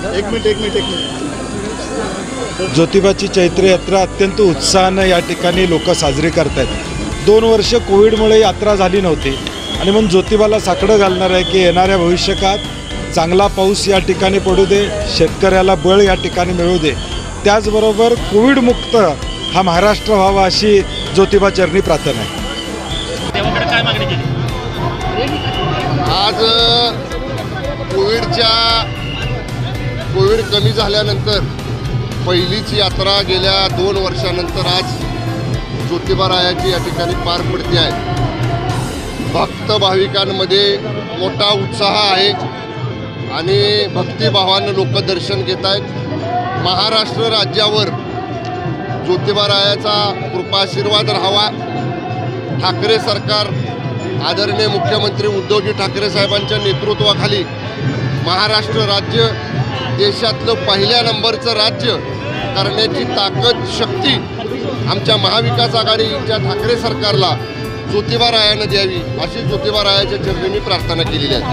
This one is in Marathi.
एक मिनिट एक मिनिट एक मिनिट. ज्योतिबाची चैत्र यात्रा अत्यंत उत्साहानं या ठिकाणी लोक साजरी करत आहेत दोन वर्ष कोविडमुळे यात्रा झाली नव्हती. आणि म्हणून ज्योतिबाला साकडं घालणार आहे की येणाऱ्या भविष्यकाळात चांगला पाऊस या ठिकाणी पडू दे शेतकऱ्याला बळ या ठिकाणी मिळू दे. त्याचबरोबर कोविडमुक्त हा महाराष्ट्र व्हावा अशी ज्योतिबा चरणी प्रार्थना आहे. आज कोविडच्या कोविड कमी झाल्यानंतर पहिलीच यात्रा गेल्या दोन वर्षानंतर आज ज्योतिबारायाची या ठिकाणी पार पडते आहे. भक्त भाविकांमध्ये मोठा उत्साह आहे आणि भक्तिभावानं लोक दर्शन घेत आहेत. महाराष्ट्र राज्यावर ज्योतिबारायाचा कृपाशीर्वाद राहावा. ठाकरे सरकार आदरणीय मुख्यमंत्री उद्धवजी ठाकरे साहेबांच्या नेतृत्वाखाली महाराष्ट्र राज्य देशातलं पहिल्या नंबरचं राज्य करण्याची ताकद शक्ती आमच्या महाविकास आघाडीच्या ठाकरे सरकारला ज्योतिबा रायानं द्यावी अशी ज्योतिबा रायाच्या चरणी मी प्रार्थना केलेली आहे.